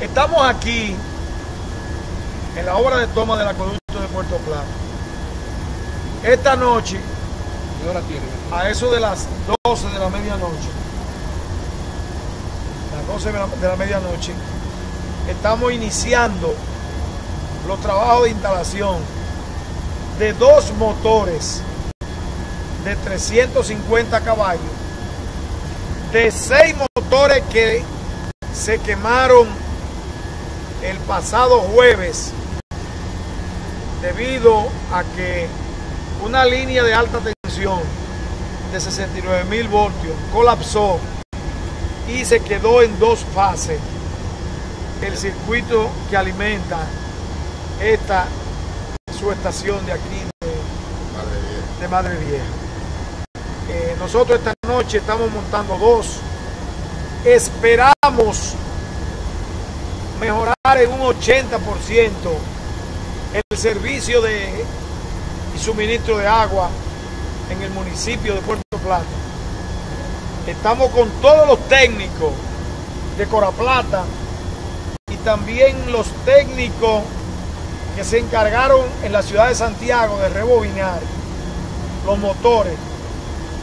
Estamos aquí en la obra de toma del acueducto de Puerto Plata. Esta noche, ¿Qué hora tiene? a eso de las 12 de la medianoche, las 12 de la, de la medianoche, estamos iniciando los trabajos de instalación de dos motores de 350 caballos, de seis motores que se quemaron el pasado jueves debido a que una línea de alta tensión de 69 mil voltios colapsó y se quedó en dos fases el circuito que alimenta esta subestación de aquí de, de Madre Vieja. Eh, nosotros esta noche estamos montando dos. Esperamos mejorar en un 80% el servicio de y suministro de agua en el municipio de Puerto Plata. Estamos con todos los técnicos de Coraplata y también los técnicos que se encargaron en la ciudad de Santiago de rebobinar los motores.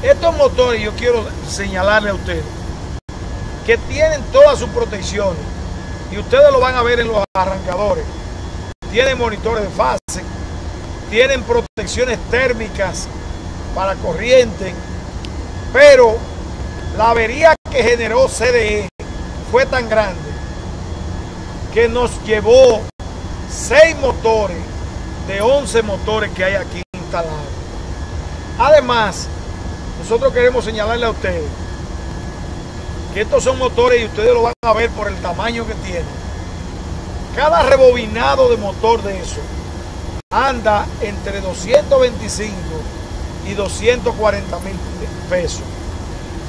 Estos motores yo quiero señalarle a ustedes que tienen todas sus protecciones y ustedes lo van a ver en los arrancadores. Tienen monitores de fase, tienen protecciones térmicas para corriente, pero la avería que generó CDE fue tan grande que nos llevó seis motores de 11 motores que hay aquí instalados. Además, nosotros queremos señalarle a ustedes que estos son motores y ustedes lo van a ver por el tamaño que tienen. Cada rebobinado de motor de eso anda entre 225 y 240 mil pesos.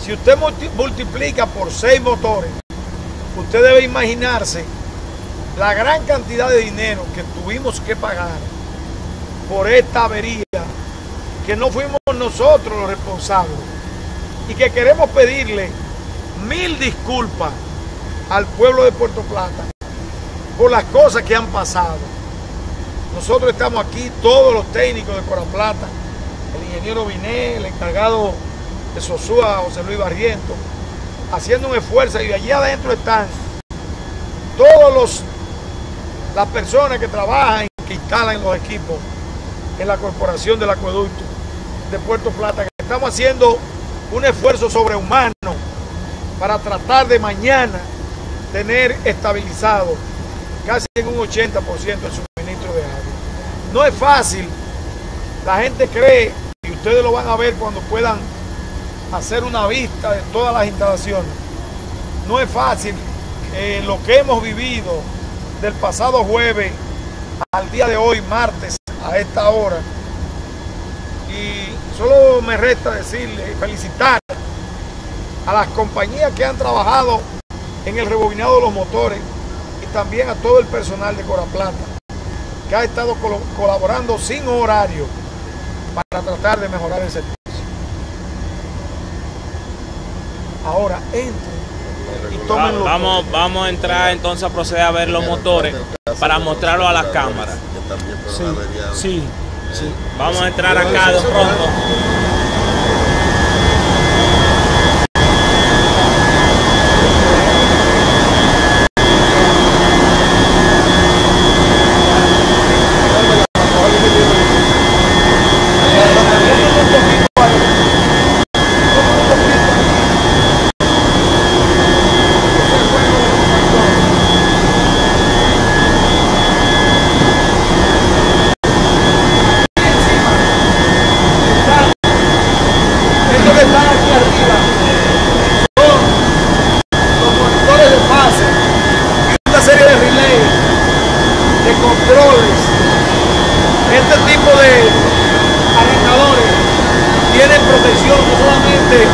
Si usted multiplica por seis motores, usted debe imaginarse la gran cantidad de dinero que tuvimos que pagar por esta avería, que no fuimos nosotros los responsables y que queremos pedirle mil disculpas al pueblo de Puerto Plata por las cosas que han pasado. Nosotros estamos aquí, todos los técnicos de Cora Plata, el ingeniero Biné, el encargado de Sosúa, José Luis Barriento, haciendo un esfuerzo y allí adentro están todos los las personas que trabajan, que instalan los equipos en la corporación del acueducto de Puerto Plata, que estamos haciendo un esfuerzo sobrehumano para tratar de mañana tener estabilizado casi en un 80% el suministro de agua. No es fácil, la gente cree, y ustedes lo van a ver cuando puedan hacer una vista de todas las instalaciones, no es fácil eh, lo que hemos vivido del pasado jueves al día de hoy, martes, a esta hora. Y solo me resta decirle y felicitar a las compañías que han trabajado en el rebobinado de los motores y también a todo el personal de Coraplata que ha estado colaborando sin horario para tratar de mejorar el servicio. Ahora entren vamos, vamos a entrar entonces a proceder a ver los motores para mostrarlo a las cámaras. Sí, sí, Vamos a entrar acá de pronto. Este tipo de arrancadores tienen protección no solamente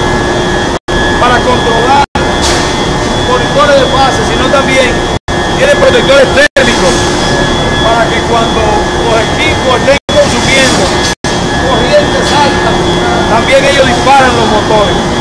para controlar monitores de fase, sino también tienen protectores térmicos para que cuando los equipos estén consumiendo corrientes altas, también ellos disparan los motores.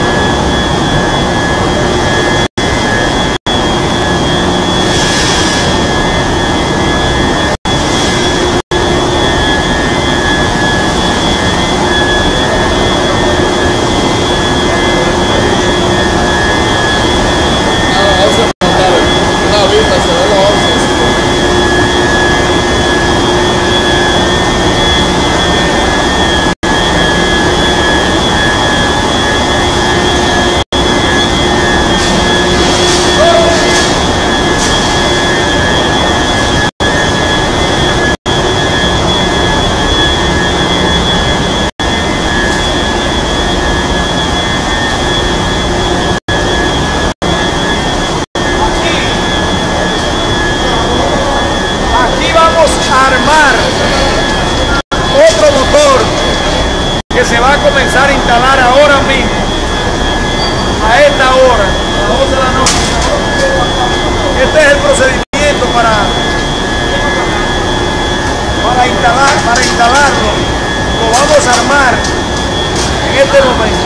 armar otro motor que se va a comenzar a instalar ahora mismo, a esta hora, a las 12 de la noche. Este es el procedimiento para, para, instalar, para instalarlo. Lo vamos a armar en este momento.